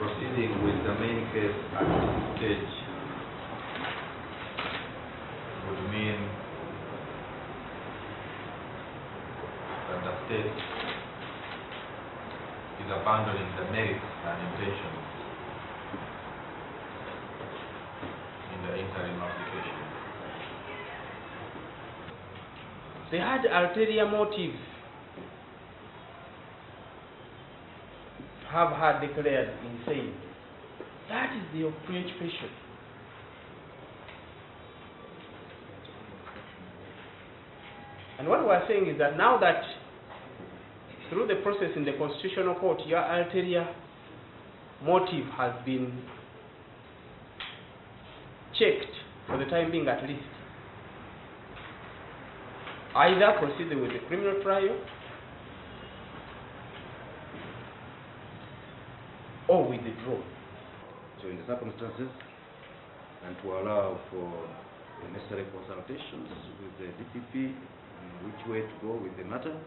proceeding with the main case at this stage would mean that the state is abandoning the merits and intentions in the interim application. They had ulterior motive. Have her declared insane. That is the preoccupation. And what we're saying is that now that through the process in the constitutional court, your ulterior motive has been checked for the time being at least. Either proceed with the criminal trial or withdraw. So in the circumstances, and to allow for the necessary consultations with the DPP which way to go with the matter,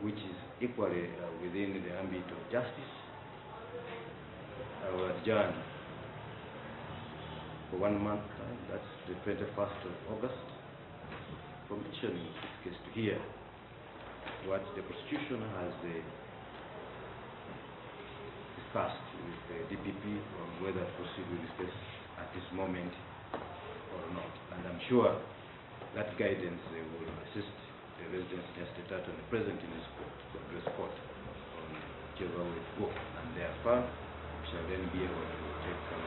which is equally uh, within the ambit of justice, I will adjourn for one month time, that's the 21st of August, for mentioning this case to hear what the prosecution has uh, discussed with the DPP on whether to proceed with this case at this moment or not. And I'm sure that guidance uh, will assist the resident state attorney present in this court to address court on whichever way to go. And therefore, we shall then be able to take some